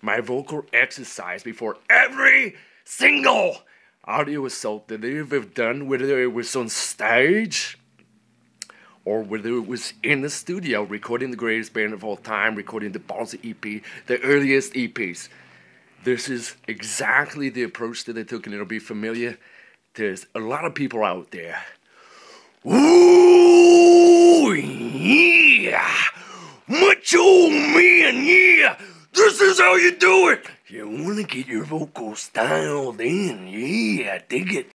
my vocal exercise before every single audio assault that they've done, whether it was on stage or whether it was in the studio recording the greatest band of all time, recording the Ballsy EP, the earliest EPs. This is exactly the approach that they took, and it'll be familiar to a lot of people out there. Ooh, yeah! Macho! This is how you do it! You wanna get your vocals dialed in, yeah, I dig it.